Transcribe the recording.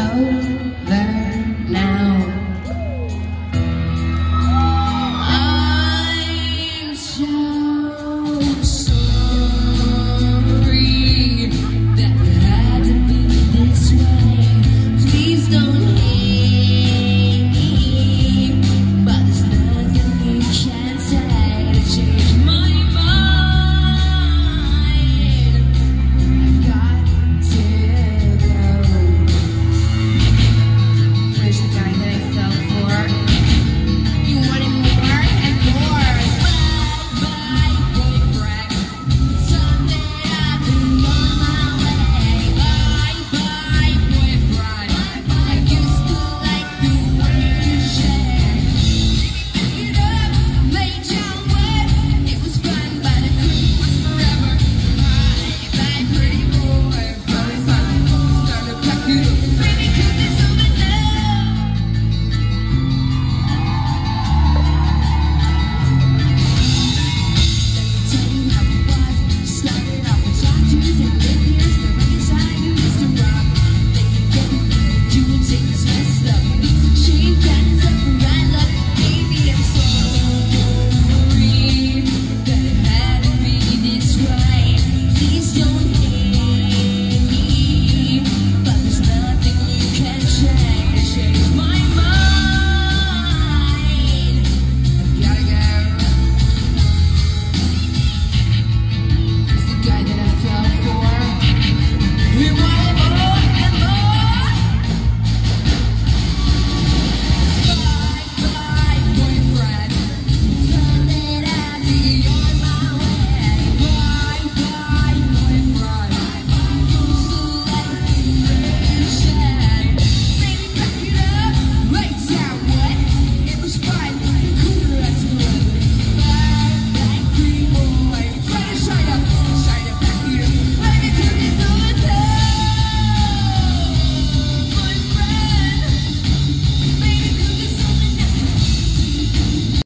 Oh.